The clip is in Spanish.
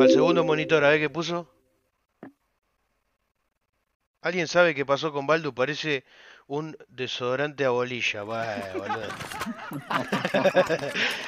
Al segundo monitor, a ver qué puso. ¿Alguien sabe qué pasó con Baldu? Parece un desodorante a bolilla.